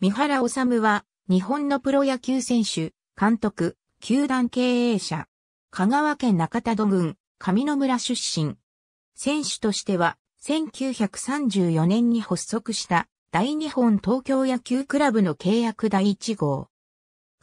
三原治は、日本のプロ野球選手、監督、球団経営者。香川県中田戸郡、上野村出身。選手としては、1934年に発足した大日本東京野球クラブの契約第1号。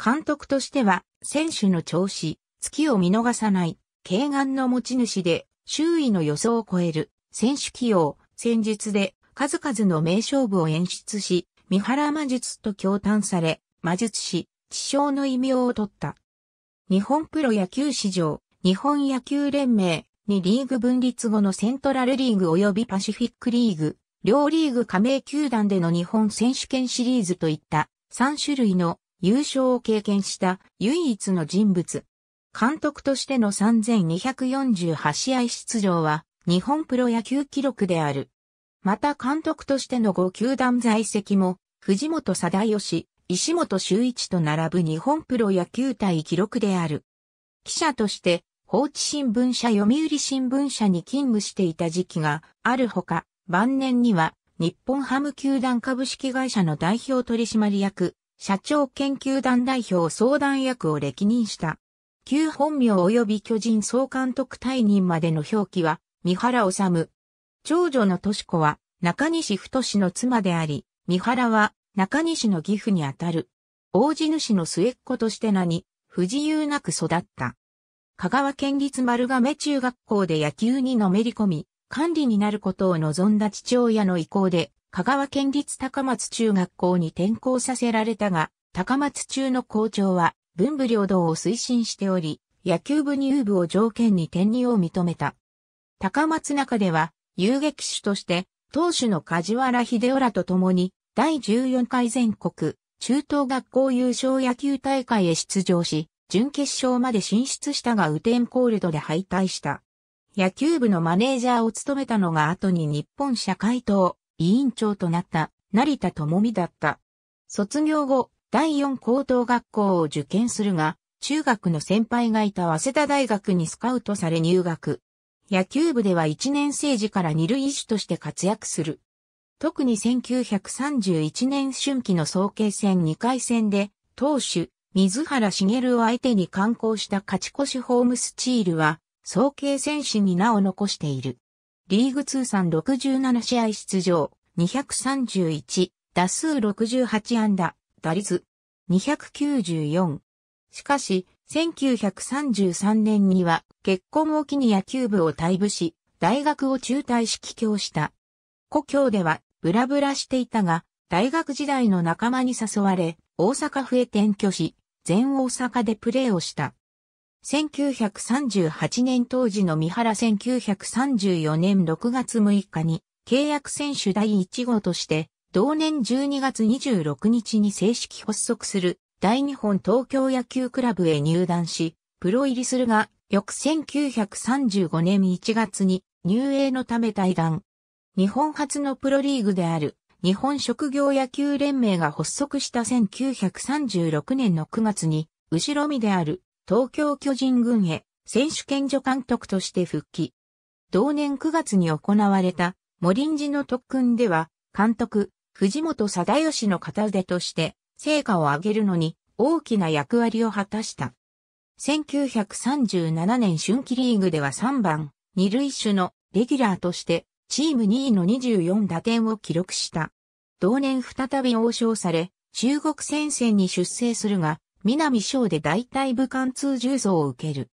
監督としては、選手の調子、月を見逃さない、軽眼の持ち主で、周囲の予想を超える、選手起用、戦術で、数々の名勝負を演出し、三原魔術と共嘆され、魔術師、地匠の異名を取った。日本プロ野球史上、日本野球連盟にリーグ分立後のセントラルリーグ及びパシフィックリーグ、両リーグ加盟球団での日本選手権シリーズといった3種類の優勝を経験した唯一の人物。監督としての3248試合出場は日本プロ野球記録である。また監督としての5球団在籍も、藤本貞義、石本修一と並ぶ日本プロ野球隊記録である。記者として、放置新聞社読売新聞社に勤務していた時期があるほか、晩年には日本ハム球団株式会社の代表取締役、社長研究団代表相談役を歴任した。旧本名及び巨人総監督退任までの表記は、三原治、長女の敏子は中西太の妻であり、三原は中西の義父にあたる。大地主の末っ子として名に不自由なく育った。香川県立丸亀中学校で野球にのめり込み、管理になることを望んだ父親の意向で、香川県立高松中学校に転校させられたが、高松中の校長は文武両道を推進しており、野球部入部を条件に転入を認めた。高松中では遊撃手として、当主の梶原秀夫らと共に、第14回全国中等学校優勝野球大会へ出場し、準決勝まで進出したがウテンコールドで敗退した。野球部のマネージャーを務めたのが後に日本社会党委員長となった成田智美だった。卒業後、第4高等学校を受験するが、中学の先輩がいた早稲田大学にスカウトされ入学。野球部では1年生時から二塁手として活躍する。特に1931年春季の総計戦2回戦で、投手、水原茂を相手に観光した勝ち越しホームスチールは、総計戦士に名を残している。リーグ通算67試合出場、231、打数68安打、打率294。しかし、1933年には結婚を機に野球部を退部し、大学を中退し帰郷した。故郷ではブラブラしていたが、大学時代の仲間に誘われ、大阪府へ転居し、全大阪でプレーをした。1938年当時の三原1934年6月6日に契約選手第1号として同年12月26日に正式発足する大日本東京野球クラブへ入団し、プロ入りするが、翌1935年1月に入営のため退団。日本初のプロリーグである日本職業野球連盟が発足した1936年の9月に、後ろ身である東京巨人軍へ選手権助監督として復帰。同年9月に行われた森林寺の特訓では、監督、藤本貞義の片腕として成果を上げるのに大きな役割を果たした。1937年春季リーグでは3番、二塁手のレギュラーとしてチーム2位の24打点を記録した。同年再び王将され、中国戦線に出征するが、南省で大体部貫通重曹を受ける。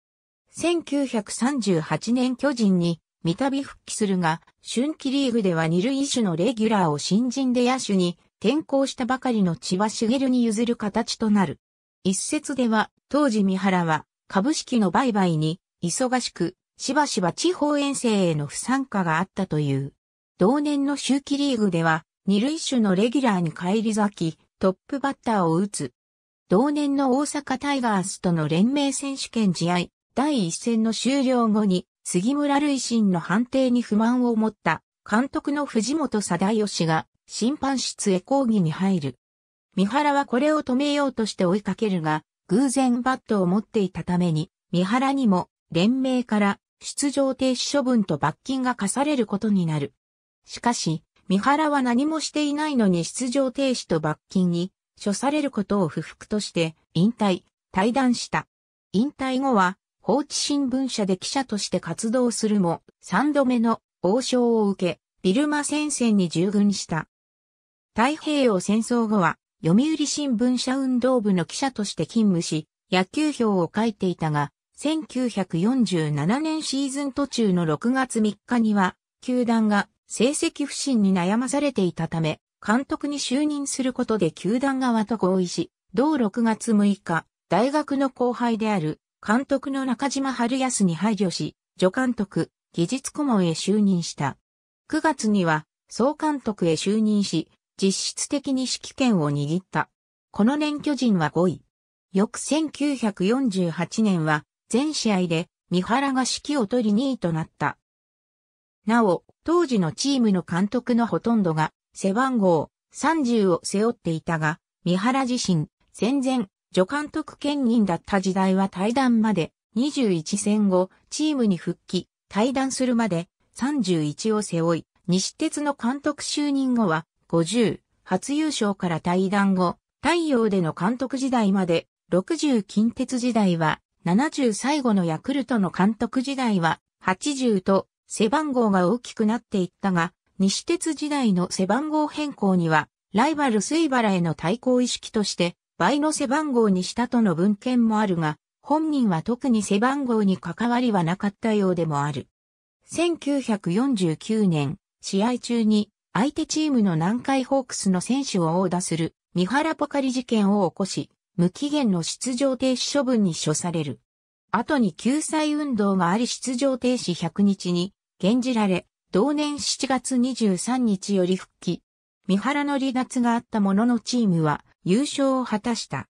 1938年巨人に三度復帰するが、春季リーグでは二塁手のレギュラーを新人で野手に転校したばかりの千葉茂に譲る形となる。一説では、当時三原は株式の売買に忙しく、しばしば地方遠征への不参加があったという。同年の秋季リーグでは、二塁手のレギュラーに返り咲き、トップバッターを打つ。同年の大阪タイガースとの連盟選手権試合、第一戦の終了後に、杉村塁審の判定に不満を持った監督の藤本貞義が審判室へ抗議に入る。三原はこれを止めようとして追いかけるが、偶然バットを持っていたために、三原にも連盟から出場停止処分と罰金が課されることになる。しかし、三原は何もしていないのに出場停止と罰金に処されることを不服として引退、退団した。引退後は放置新聞社で記者として活動するも3度目の王将を受け、ビルマ戦線に従軍した。太平洋戦争後は読売新聞社運動部の記者として勤務し、野球表を書いていたが、1947年シーズン途中の6月3日には、球団が成績不振に悩まされていたため、監督に就任することで球団側と合意し、同6月6日、大学の後輩である監督の中島春康に配慮し、助監督、技術顧問へ就任した。9月には総監督へ就任し、実質的に指揮権を握った。この年巨人は5位。翌1948年は全試合で三原が指揮を取り2位となった。なお、当時のチームの監督のほとんどが背番号30を背負っていたが、三原自身、戦前、助監督兼任だった時代は退団まで21戦後、チームに復帰、退団するまで31を背負い、西鉄の監督就任後は50、初優勝から退団後、太陽での監督時代まで60近鉄時代は70最後のヤクルトの監督時代は80と背番号が大きくなっていったが、西鉄時代の背番号変更には、ライバル水原への対抗意識として、倍の背番号にしたとの文献もあるが、本人は特に背番号に関わりはなかったようでもある。1949年、試合中に相手チームの南海ホークスの選手を殴打する三原ポカリ事件を起こし、無期限の出場停止処分に処される。後に救済運動があり出場停止100日に減じられ、同年7月23日より復帰。三原の離脱があったもののチームは優勝を果たした。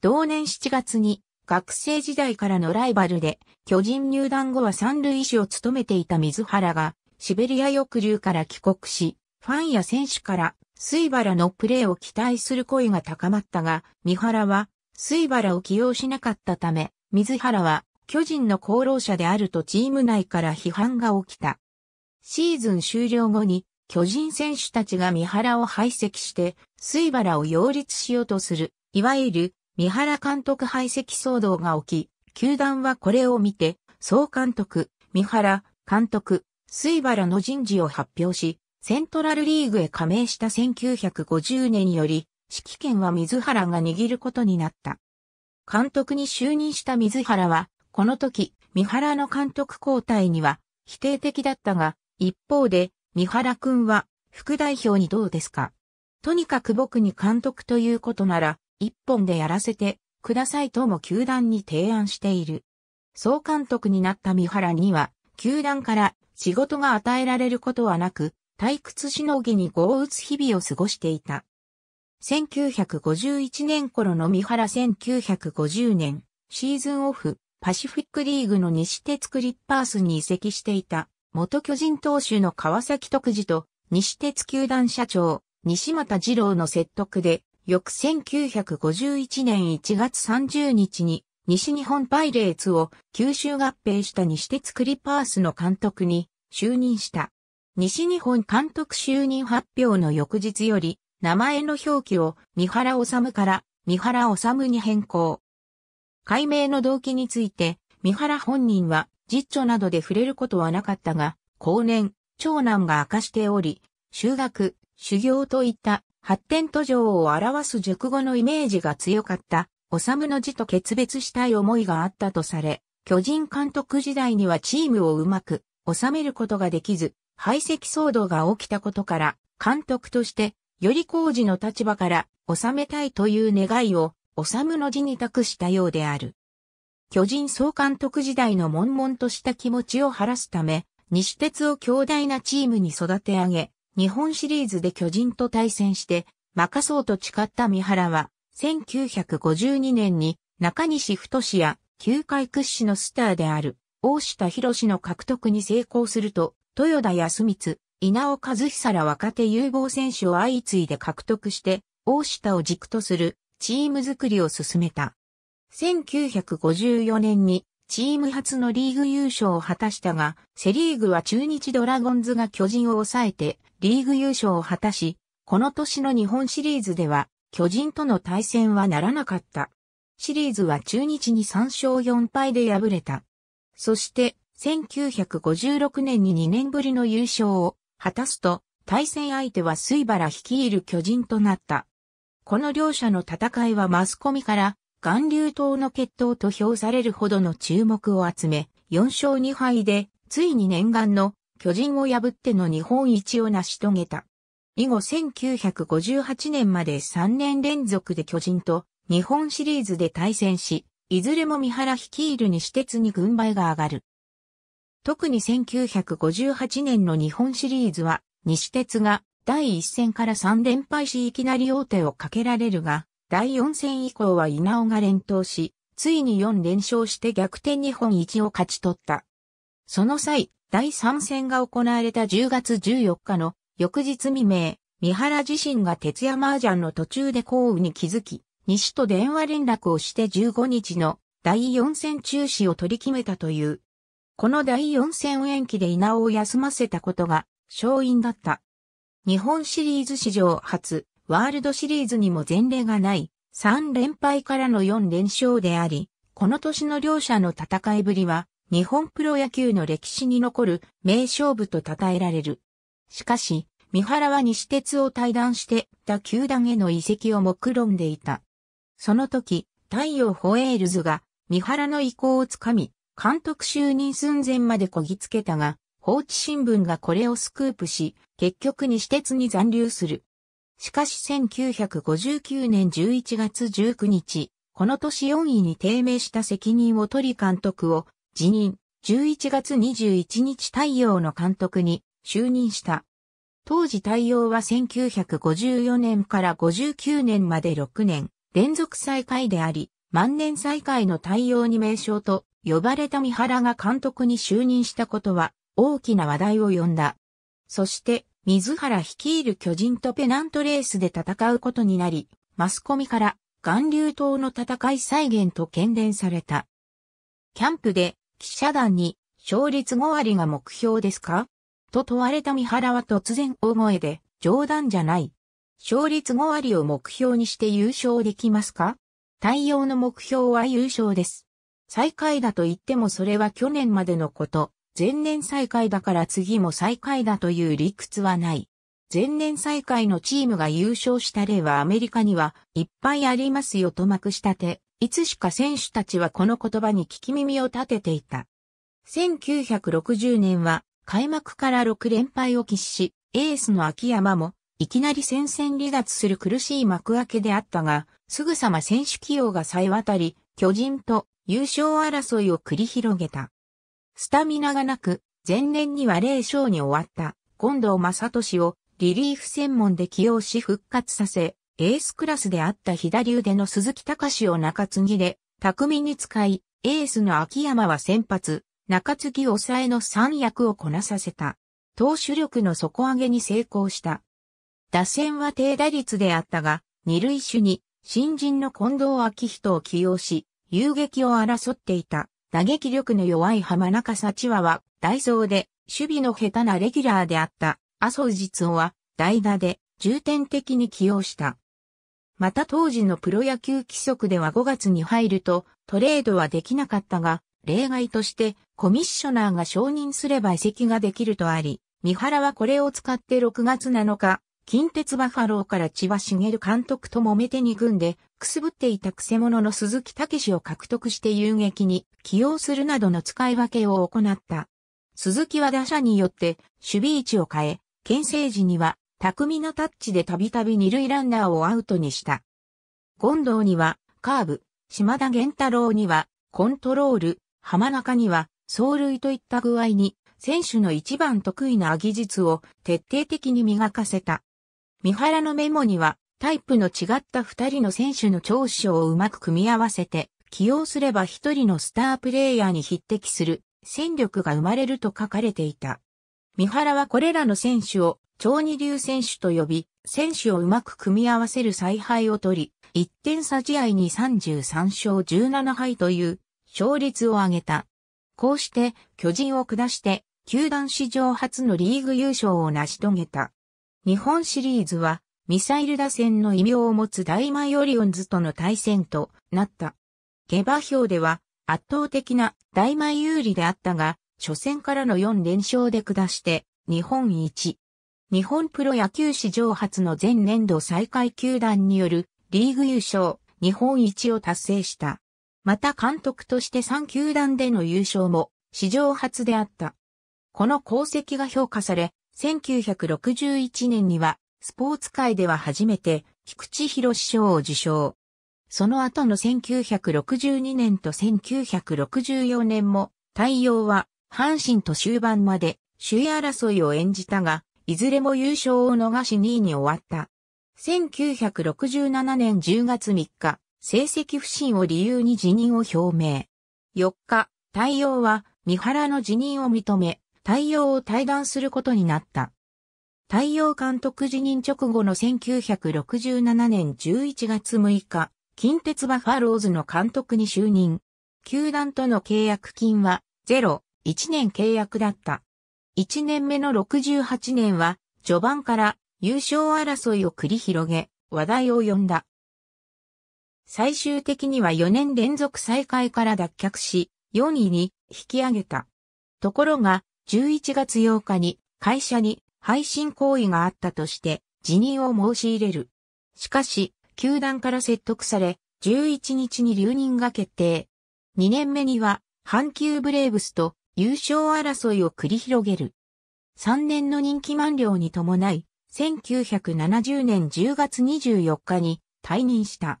同年7月に学生時代からのライバルで巨人入団後は三塁医師を務めていた水原がシベリア抑留から帰国し、ファンや選手から水原のプレーを期待する声が高まったが、三原は水原を起用しなかったため、水原は巨人の功労者であるとチーム内から批判が起きた。シーズン終了後に巨人選手たちが三原を排斥して水原を擁立しようとする、いわゆる三原監督排斥騒動が起き、球団はこれを見て、総監督、三原、監督、水原の人事を発表し、セントラルリーグへ加盟した1950年により、指揮権は水原が握ることになった。監督に就任した水原は、この時、三原の監督交代には否定的だったが、一方で、三原くんは副代表にどうですか？とにかく僕に監督ということなら、一本でやらせてくださいとも球団に提案している。総監督になった三原には、球団から仕事が与えられることはなく、退屈しのぎに業を打つ日々を過ごしていた。1951年頃の三原1950年、シーズンオフ、パシフィックリーグの西鉄クリッパースに移籍していた元巨人投手の川崎徳次と西鉄球団社長西又二郎の説得で翌1951年1月30日に西日本パイレーツを九州合併した西鉄クリッパースの監督に就任した。西日本監督就任発表の翌日より名前の表記を三原治から三原治に変更。解明の動機について、三原本人は実著などで触れることはなかったが、後年、長男が明かしており、修学、修行といった発展途上を表す熟語のイメージが強かった、治の字と決別したい思いがあったとされ、巨人監督時代にはチームをうまく収めることができず、排斥騒動が起きたことから、監督として、より工事の立場から収めたいという願いをおさむの字に託したようである。巨人総監督時代の悶々とした気持ちを晴らすため、西鉄を強大なチームに育て上げ、日本シリーズで巨人と対戦して、任そうと誓った三原は、1952年に中西太や球界屈指のスターである大下博士の獲得に成功すると、豊田康光、稲尾和久ら若手有望選手を相次いで獲得して、大下を軸とするチーム作りを進めた。1954年にチーム初のリーグ優勝を果たしたが、セリーグは中日ドラゴンズが巨人を抑えてリーグ優勝を果たし、この年の日本シリーズでは巨人との対戦はならなかった。シリーズは中日に3勝4敗で敗れた。そして1956年に2年ぶりの優勝を果たすと対戦相手は水原率いる巨人となった。この両者の戦いはマスコミから岩流島の決闘と評されるほどの注目を集め、4勝2敗で、ついに念願の巨人を破っての日本一を成し遂げた。以後1958年まで3年連続で巨人と日本シリーズで対戦し、いずれも三原率いる西鉄に軍配が上がる。特に1958年の日本シリーズは、西鉄が第1戦から3連敗しいきなり王手をかけられるが、第4戦以降は稲尾が連投し、ついに4連勝して逆転日本一を勝ち取った。その際、第3戦が行われた10月14日の翌日未明、三原自身が徹夜麻雀の途中で降雨に気づき、西と電話連絡をして15日の第4戦中止を取り決めたという。この第4戦延期で稲尾を休ませたことが勝因だった。日本シリーズ史上初、ワールドシリーズにも前例がない3連敗からの4連勝であり、この年の両者の戦いぶりは日本プロ野球の歴史に残る名勝負と称えられる。しかし、三原は西鉄を退団して他球団への移籍を目論んでいた。その時、太陽ホエールズが三原の意向をつかみ、監督就任寸前までこぎつけたが、放置新聞がこれをスクープし、結局西鉄に残留する。しかし1959年11月19日、この年4位に低迷した責任を取り監督を辞任、11月21日太陽の監督に就任した。当時太陽は1954年から59年まで6年連続再開であり、万年再開の太陽に名称と呼ばれた三原が監督に就任したことは大きな話題を呼んだ。そして水原率いる巨人とペナントレースで戦うことになり、マスコミから岩流島の戦い再現と懸念された。キャンプで記者団に勝率5割が目標ですか？と問われた三原は突然大声で冗談じゃない。勝率5割を目標にして優勝できますか？対応の目標は優勝です。最下位だと言ってもそれは去年までのこと。前年再開だから次も再開だという理屈はない。前年再開のチームが優勝した例はアメリカにはいっぱいありますよとまくしたて、いつしか選手たちはこの言葉に聞き耳を立てていた。1960年は開幕から6連敗を喫し、エースの秋山もいきなり戦線離脱する苦しい幕開けであったが、すぐさま選手起用がさえ渡り、巨人と優勝争いを繰り広げた。スタミナがなく、前年には0勝に終わった近藤正俊をリリーフ専門で起用し復活させ、エースクラスであった左腕の鈴木隆を中継ぎで巧みに使い、エースの秋山は先発、中継ぎ抑えの3役をこなさせた。投手力の底上げに成功した。打線は低打率であったが、二塁手に新人の近藤昭人を起用し、遊撃を争っていた。打撃力の弱い浜中幸和は、ダイソーで、守備の下手なレギュラーであった、麻生実夫は、代打で、重点的に起用した。また当時のプロ野球規則では5月に入ると、トレードはできなかったが、例外として、コミッショナーが承認すれば移籍ができるとあり、三原はこれを使って6月7日、近鉄バファローから千葉茂監督と揉めて2軍で、くすぶっていたクセ者の鈴木武史を獲得して遊撃に起用するなどの使い分けを行った。鈴木は打者によって守備位置を変え、牽制時には巧みなタッチでたびたび二塁ランナーをアウトにした。権藤にはカーブ、島田源太郎にはコントロール、浜中には走塁といった具合に選手の一番得意な技術を徹底的に磨かせた。三原のメモには、タイプの違った二人の選手の長所をうまく組み合わせて、起用すれば一人のスタープレイヤーに匹敵する戦力が生まれると書かれていた。三原はこれらの選手を超二流選手と呼び、選手をうまく組み合わせる采配を取り、1点差試合に33勝17敗という勝率を挙げた。こうして巨人を下して球団史上初のリーグ優勝を成し遂げた。日本シリーズはミサイル打線の異名を持つ大イオリオンズとの対戦となった。下馬評では圧倒的な大イ有利であったが、初戦からの4連勝で下して日本一。日本プロ野球史上初の前年度最下位球団によるリーグ優勝、日本一を達成した。また監督として3球団での優勝も史上初であった。この功績が評価され、1961年にはスポーツ界では初めて菊池博賞を受賞。その後の1962年と1964年も太陽は阪神と終盤まで首位争いを演じたが、いずれも優勝を逃し2位に終わった。1967年10月3日、成績不振を理由に辞任を表明。4日、太陽は三原の辞任を認め、太陽を退団することになった。太陽監督辞任直後の1967年11月6日、近鉄バファローズの監督に就任。球団との契約金は0、1年契約だった。1年目の68年は序盤から優勝争いを繰り広げ、話題を呼んだ。最終的には4年連続再開から脱却し、4位に引き上げた。ところが、11月8日に会社に配信行為があったとして辞任を申し入れる。しかし、球団から説得され、11日に留任が決定。2年目には、阪急ブレーブスと優勝争いを繰り広げる。3年の任期満了に伴い、1970年10月24日に退任した。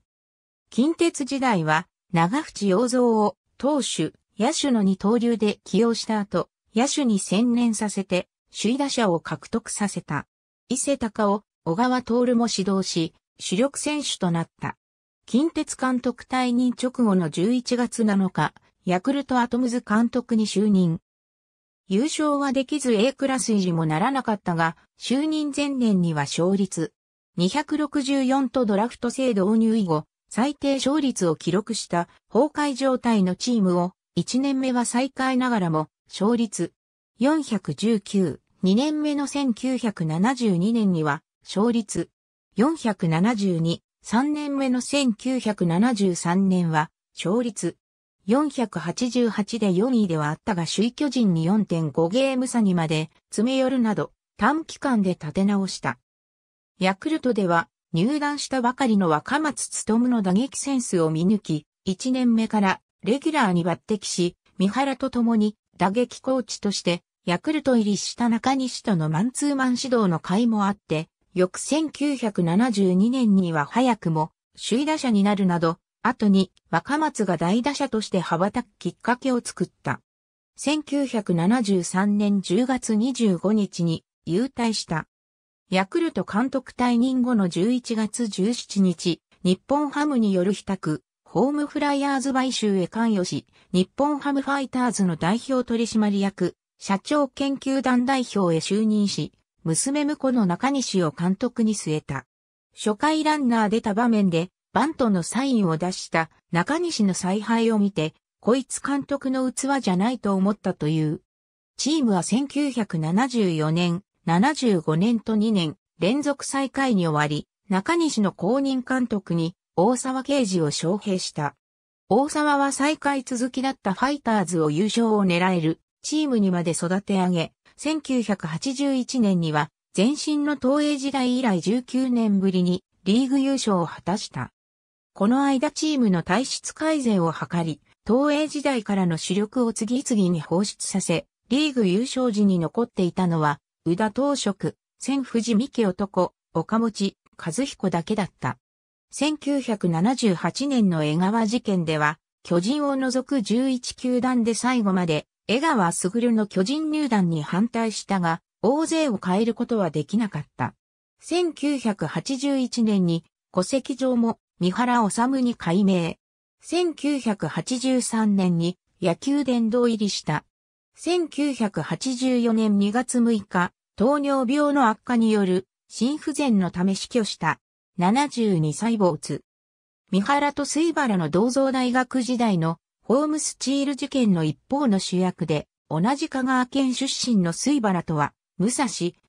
近鉄時代は長渕洋蔵を投手、野手の二刀流で起用した後、野手に専念させて首位打者を獲得させた。伊勢隆夫、小川徹も指導し、主力選手となった。近鉄監督退任直後の11月7日、ヤクルトアトムズ監督に就任。優勝はできず A クラス維持もならなかったが、就任前年には勝率264とドラフト制導入以後、最低勝率を記録した崩壊状態のチームを、1年目は最下位ながらも、勝率。419、2年目の1972年には、勝率。472、3年目の1973年は、勝率。488で4位ではあったが首位巨人に4.5ゲーム差にまで詰め寄るなど短期間で立て直した。ヤクルトでは入団したばかりの若松務の打撃センスを見抜き、1年目からレギュラーに抜擢し、三原と共に打撃コーチとしてヤクルト入りした中西とのマンツーマン指導の会もあって、翌1972年には早くも首位打者になるなど後に若松が大打者として羽ばたくきっかけを作った。1973年10月25日に優退した。ヤクルト監督退任後の11月17日、日本ハムによる比較、ホームフライヤーズ買収へ関与し、日本ハムファイターズの代表取締役、社長研究団代表へ就任し、娘婿の中西を監督に据えた。初回ランナー出た場面で、バントのサインを出した中西の采配を見て、こいつ監督の器じゃないと思ったという。チームは1974年、75年と2年連続再開に終わり、中西の公認監督に大沢啓治を招聘した。大沢は再開続きだったファイターズを優勝を狙えるチームにまで育て上げ、1981年には前身の東映時代以来19年ぶりにリーグ優勝を果たした。この間チームの体質改善を図り、東映時代からの主力を次々に放出させ、リーグ優勝時に残っていたのは、宇田東職、千藤美家男、岡持、和彦だけだった。1978年の江川事件では、巨人を除く11球団で最後まで、江川卓の巨人入団に反対したが、大勢を変えることはできなかった。1981年に戸籍上も三原治に改名。1983年に野球殿堂入りした。1984年2月6日、糖尿病の悪化による心不全のため死去した。72歳没。三原と水原の銅像大学時代のホームスチール事件の一方の主役で、同じ香川県出身の水原とは、武蔵、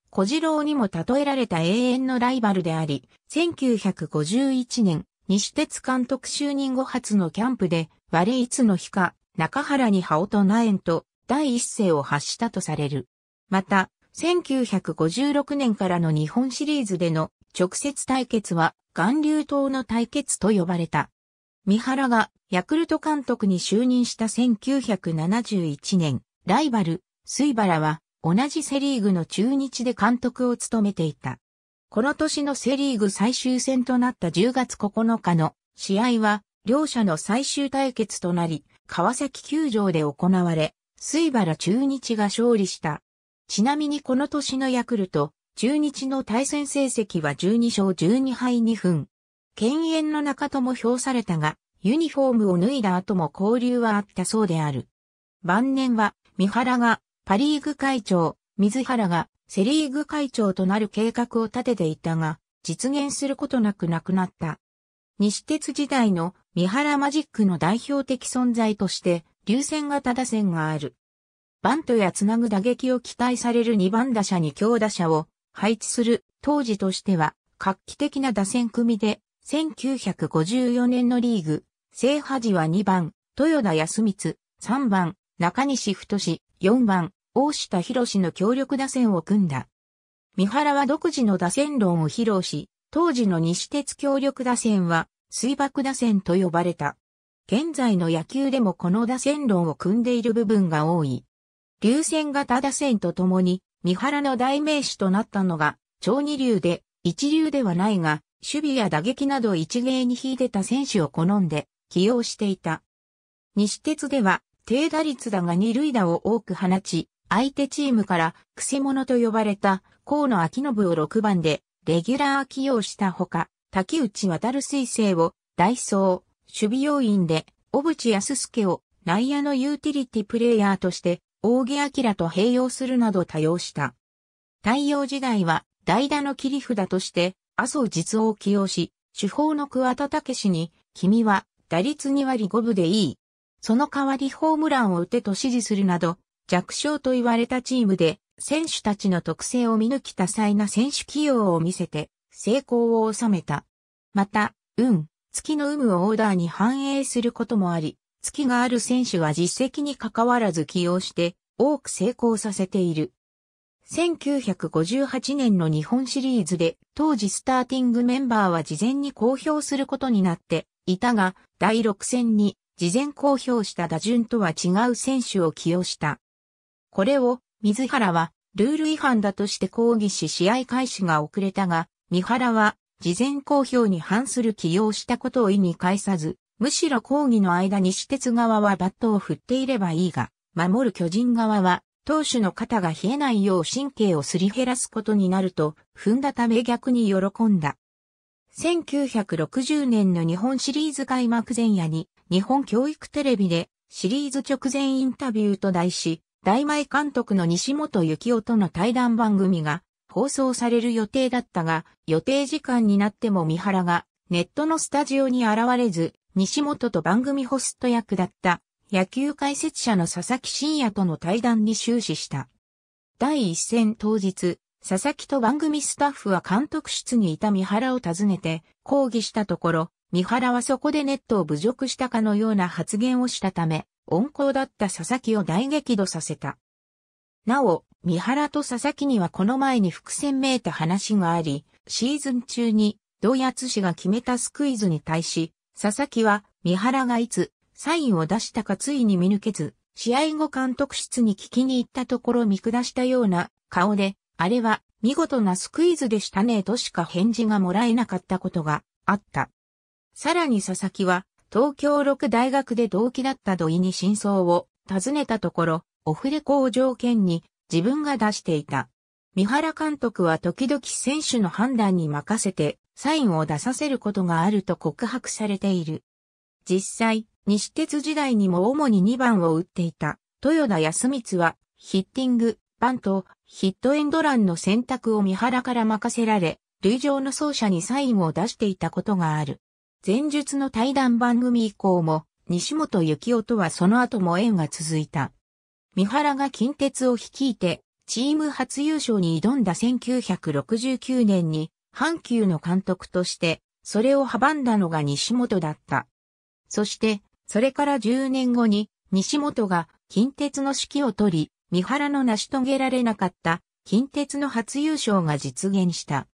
小次郎にも例えられた永遠のライバルであり、1951年、西鉄監督就任後初のキャンプで、我いつの日か、中原に羽音な縁と、第一声を発したとされる。また、1956年からの日本シリーズでの直接対決は、岩流島の対決と呼ばれた。三原がヤクルト監督に就任した1971年、ライバル、水原は同じセリーグの中日で監督を務めていた。この年のセリーグ最終戦となった10月9日の試合は両者の最終対決となり、川崎球場で行われ、水原中日が勝利した。ちなみにこの年のヤクルト、中日の対戦成績は12勝12敗2分。犬猿の中とも評されたが、ユニフォームを脱いだ後も交流はあったそうである。晩年は、三原がパリーグ会長、水原がセリーグ会長となる計画を立てていたが、実現することなく亡くなった。西鉄時代の三原マジックの代表的存在として、流線型打線がある。バントやつなぐ打撃を期待される2番打者に強打者を配置する当時としては画期的な打線組で1954年のリーグ、制覇時は2番、豊田康光、3番、中西太志、4番、大下博士の強力打線を組んだ。三原は独自の打線論を披露し、当時の西鉄強力打線は水爆打線と呼ばれた。現在の野球でもこの打線論を組んでいる部分が多い。流線型打線とともに、三原の代名詞となったのが、超二流で、一流ではないが、守備や打撃など一芸に引いてた選手を好んで起用していた。西鉄では低打率だが二塁打を多く放ち、相手チームからクセ者と呼ばれた河野明信を6番でレギュラー起用したほか、竹内渡る水星をダイソー、守備要員で小渕康介を内野のユーティリティプレイヤーとして大木明と併用するなど多用した。太陽時代は代打の切り札として麻生実を起用し、主砲の桑田武史に、君は打率2割5分でいい。その代わりホームランを打てと指示するなど、弱小と言われたチームで、選手たちの特性を見抜き多彩な選手起用を見せて、成功を収めた。また、運、月の有無をオーダーに反映することもあり、月がある選手は実績に関わらず起用して、多く成功させている。1958年の日本シリーズで当時スターティングメンバーは事前に公表することになっていたが、第6戦に事前公表した打順とは違う選手を起用した。これを水原はルール違反だとして抗議し試合開始が遅れたが、三原は事前公表に反する起用したことを意に介さず、むしろ抗議の間に私鉄側はバットを振っていればいいが、守る巨人側は投手の肩が冷えないよう神経をすり減らすことになると踏んだため逆に喜んだ。1960年の日本シリーズ開幕前夜に日本教育テレビでシリーズ直前インタビューと題し、大前監督の西本幸夫との対談番組が放送される予定だったが、予定時間になっても三原がネットのスタジオに現れず、西本と番組ホスト役だった野球解説者の佐々木真也との対談に終始した。第一戦当日、佐々木と番組スタッフは監督室にいた三原を訪ねて抗議したところ、三原はそこでネットを侮辱したかのような発言をしたため、温厚だった佐々木を大激怒させた。なお、三原と佐々木にはこの前に伏線めいた話があり、シーズン中に、土谷氏が決めたスクイズに対し、佐々木は三原がいつサインを出したかついに見抜けず、試合後監督室に聞きに行ったところ見下したような顔で、あれは見事なスクイズでしたねとしか返事がもらえなかったことがあった。さらに佐々木は東京六大学で同期だった土井に真相を尋ねたところ、オフレコを条件に自分が出していた。三原監督は時々選手の判断に任せてサインを出させることがあると告白されている。実際、西鉄時代にも主に2番を打っていた豊田康光はヒッティング、バント、ヒットエンドランの選択を三原から任せられ、塁上の走者にサインを出していたことがある。前述の対談番組以降も西本幸雄とはその後も縁が続いた。三原が近鉄を率いて、チーム初優勝に挑んだ1969年に、阪急の監督として、それを阻んだのが西本だった。そして、それから10年後に、西本が近鉄の指揮を取り、三原の成し遂げられなかった近鉄の初優勝が実現した。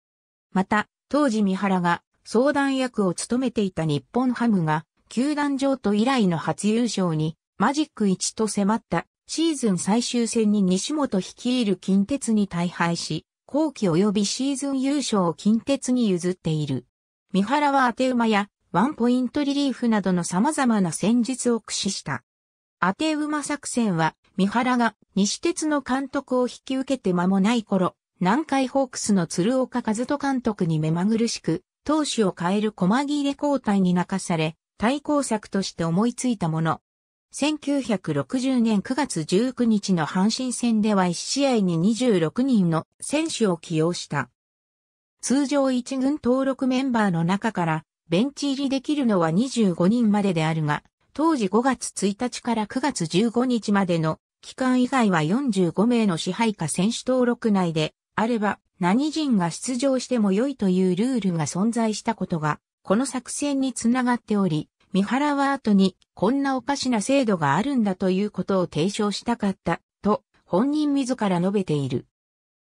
また、当時三原が相談役を務めていた日本ハムが、球団上と以来の初優勝に、マジック1と迫ったシーズン最終戦に西本率いる近鉄に大敗し、後期及びシーズン優勝を近鉄に譲っている。三原は当て馬やワンポイントリリーフなどの様々な戦術を駆使した。当て馬作戦は、三原が西鉄の監督を引き受けて間もない頃、南海ホークスの鶴岡和人監督に目まぐるしく、投手を変える細切れ交代に泣かされ、対抗策として思いついたもの。1960年9月19日の阪神戦では1試合に26人の選手を起用した。通常一軍登録メンバーの中からベンチ入りできるのは25人までであるが、当時5月1日から9月15日までの期間以外は45名の支配下選手登録内であれば何人が出場しても良いというルールが存在したことが、この作戦につながっており、三原は後にこんなおかしな制度があるんだということを提唱したかった、と本人自ら述べている。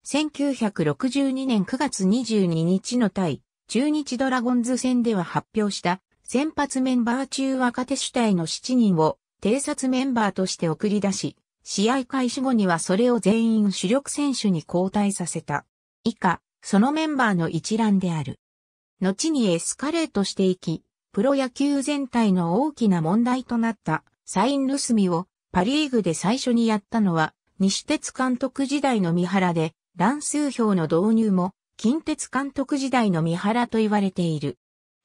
1962年9月22日の対中日ドラゴンズ戦では発表した先発メンバー中若手主体の7人を偵察メンバーとして送り出し、試合開始後にはそれを全員主力選手に交代させた。以下、そのメンバーの一覧である。後にエスカレートしていき、プロ野球全体の大きな問題となったサイン盗みをパリーグで最初にやったのは西鉄監督時代の三原で乱数票の導入も近鉄監督時代の三原と言われている。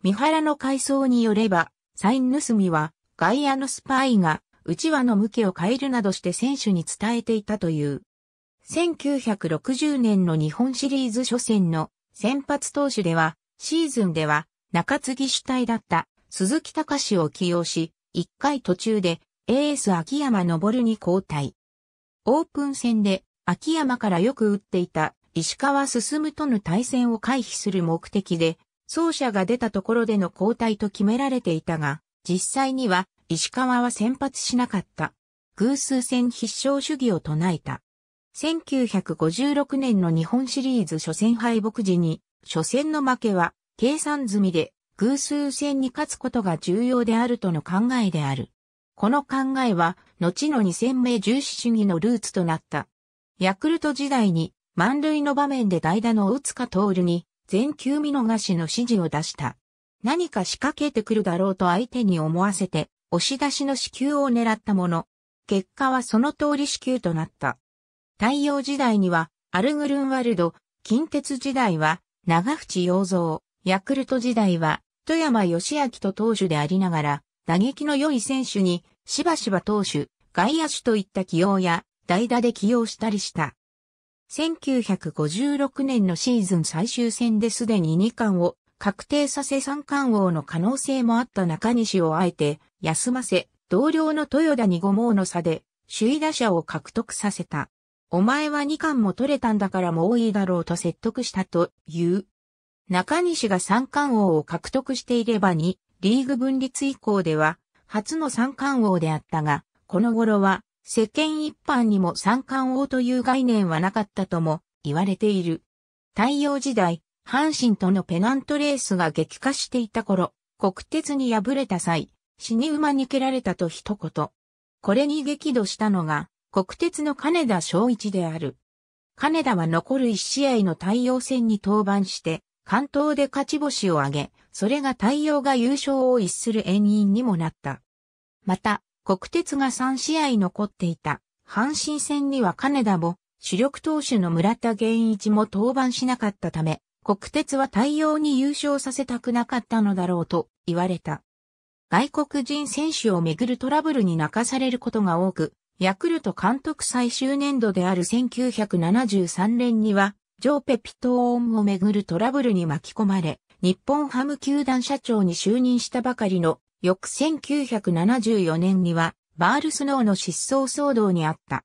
三原の回想によれば、サイン盗みは外野のスパイが内輪の向きを変えるなどして選手に伝えていたという。1960年の日本シリーズ初戦の先発投手では、シーズンでは中継ぎ主体だった鈴木隆を起用し、1回途中でエース秋山昇に交代。オープン戦で秋山からよく打っていた石川進との対戦を回避する目的で、走者が出たところでの交代と決められていたが、実際には石川は先発しなかった。偶数戦必勝主義を唱えた。1956年の日本シリーズ初戦敗北時に、初戦の負けは計算済みで偶数戦に勝つことが重要であるとの考えである。この考えは、後の二戦目重視主義のルーツとなった。ヤクルト時代に満塁の場面で代打の打つか通るに全球見逃しの指示を出した。何か仕掛けてくるだろうと相手に思わせて押し出しの死球を狙ったもの。結果はその通り死球となった。太陽時代には、アルグルンワルド、近鉄時代は、長淵洋蔵、ヤクルト時代は、富山義明と投手でありながら、打撃の良い選手に、しばしば投手、外野手といった起用や、代打で起用したりした。1956年のシーズン最終戦ですでに2冠を確定させ三冠王の可能性もあった中西をあえて休ませ、同僚の豊田に5毛の差で首位打者を獲得させた。お前は2冠も取れたんだからもういいだろうと説得したという。中西が三冠王を獲得していればに、リーグ分立以降では、初の三冠王であったが、この頃は、世間一般にも三冠王という概念はなかったとも言われている。太陽時代、阪神とのペナントレースが激化していた頃、国鉄に敗れた際、死に馬に蹴られたと一言。これに激怒したのが、国鉄の金田正一である。金田は残る一試合の太陽戦に登板して、関東で勝ち星を挙げ、それが太陽が優勝を逸する遠因にもなった。また、国鉄が3試合残っていた、阪神戦には金田も、主力投手の村田源一も登板しなかったため、国鉄は太陽に優勝させたくなかったのだろうと言われた。外国人選手をめぐるトラブルに泣かされることが多く、ヤクルト監督最終年度である1973年には、ジョー・ペピトーンをめぐるトラブルに巻き込まれ、日本ハム球団社長に就任したばかりの翌1974年には、バールスノーの失踪騒動にあった。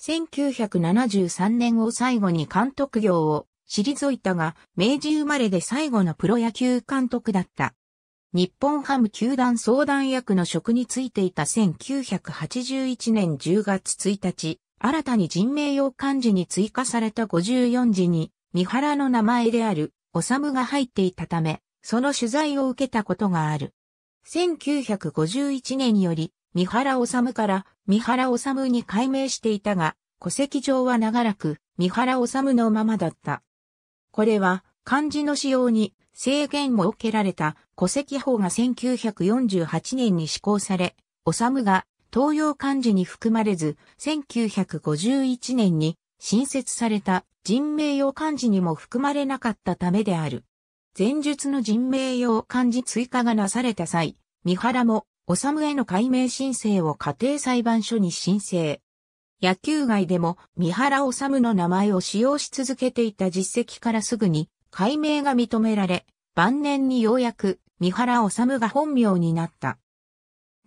1973年を最後に監督業を退いたが、明治生まれで最後のプロ野球監督だった。日本ハム球団相談役の職に就いていた1981年10月1日、新たに人名用漢字に追加された54字に、三原の名前である、おさむが入っていたため、その取材を受けたことがある。1951年より、三原治から三原治に改名していたが、戸籍上は長らく三原治のままだった。これは漢字の使用に制限も受けられた戸籍法が1948年に施行され、治が東洋漢字に含まれず、1951年に新設された人名用漢字にも含まれなかったためである。前述の人名用漢字追加がなされた際、三原も、治への改名申請を家庭裁判所に申請。野球外でも三原治の名前を使用し続けていた実績からすぐに改名が認められ、晩年にようやく三原治が本名になった。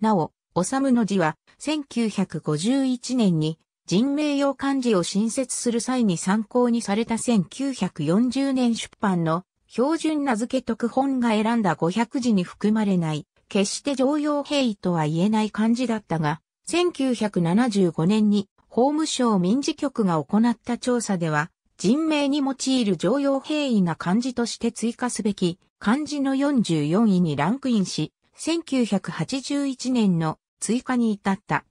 なお、治の字は1951年に人名用漢字を新設する際に参考にされた1940年出版の標準名付け特本が選んだ500字に含まれない決して常用平易とは言えない漢字だったが、1975年に法務省民事局が行った調査では、人名に用いる常用平易な漢字として追加すべき漢字の44位にランクインし、1981年の追加に至った。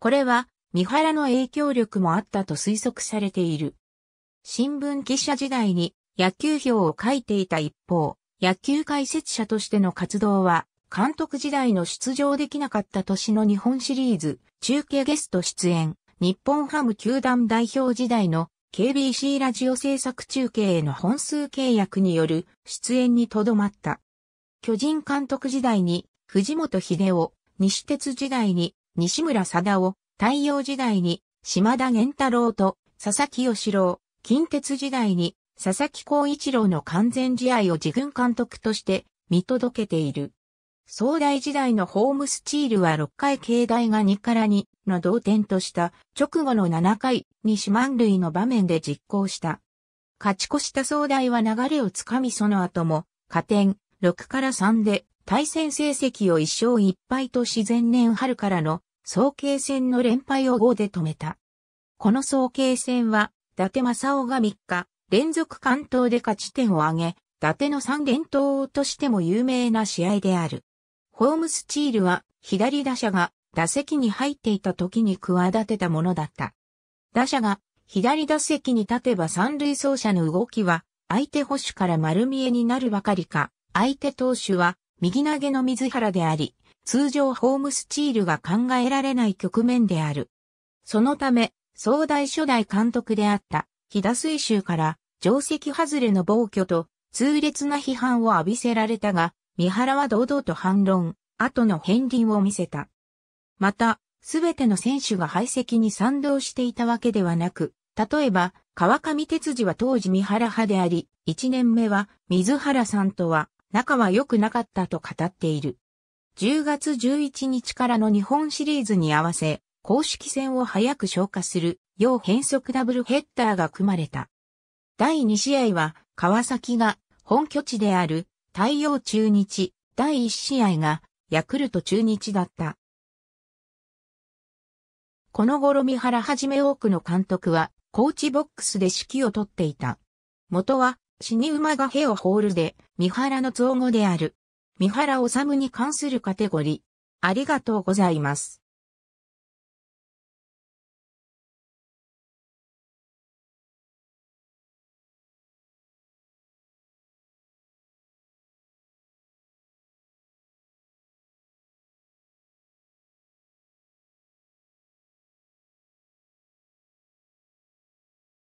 これは、三原の影響力もあったと推測されている。新聞記者時代に野球表を書いていた一方、野球解説者としての活動は、監督時代の出場できなかった年の日本シリーズ、中継ゲスト出演、日本ハム球団代表時代の KBC ラジオ制作中継への本数契約による出演にとどまった。巨人監督時代に藤本秀夫、西鉄時代に西村貞夫、太陽時代に島田源太郎と佐々木義郎、近鉄時代に佐々木光一郎の完全試合を自軍監督として見届けている。壮大時代のホームスチールは6回経大が2から2の同点とした直後の7回に四万塁の場面で実行した。勝ち越した壮大は流れをつかみその後も加点6から3で対戦成績を1勝1敗と自然年春からの総計戦の連敗を5で止めた。この総計戦は伊達正夫が3日連続関東で勝ち点を挙げ、伊達の3連投としても有名な試合である。ホームスチールは左打者が打席に入っていた時に企てたものだった。打者が左打席に立てば三塁走者の動きは相手保守から丸見えになるばかりか、相手投手は右投げの水原であり、通常ホームスチールが考えられない局面である。そのため、総大初代監督であった木田水州から定石外れの暴挙と痛烈な批判を浴びせられたが、三原は堂々と反論、後の片鱗を見せた。また、すべての選手が排斥に賛同していたわけではなく、例えば、川上哲司は当時三原派であり、1年目は水原さんとは仲は良くなかったと語っている。10月11日からの日本シリーズに合わせ、公式戦を早く消化する、要変則ダブルヘッダーが組まれた。第2試合は、川崎が本拠地である太陽中日、第1試合がヤクルト中日だった。この頃三原はじめ多くの監督は、コーチボックスで指揮を取っていた。元は、死に馬がヘをホールで、三原の造語である。三原治に関するカテゴリー。ありがとうございます。